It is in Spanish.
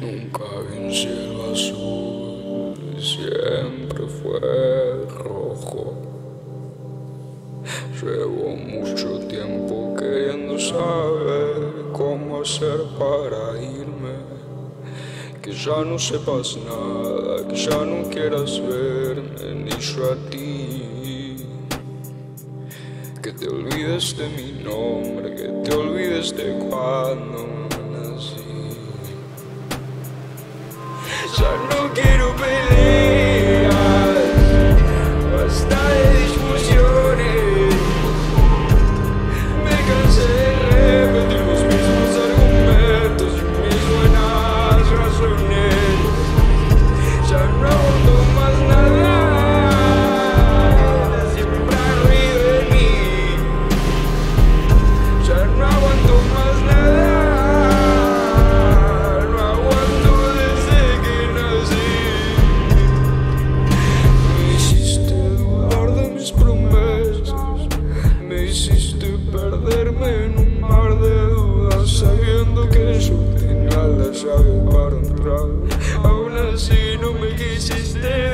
Nunca un cielo azul, siempre fue rojo. Llevo mucho tiempo queriendo saber cómo hacer para irme. Que ya no sepas nada, que ya no quieras verme ni yo a ti. Que te olvides de mi nombre, que te olvides de cuando Ya quisiste perderme en un mar de dudas, sabiendo que yo tenía la llave para entrar. Aún así no me quisiste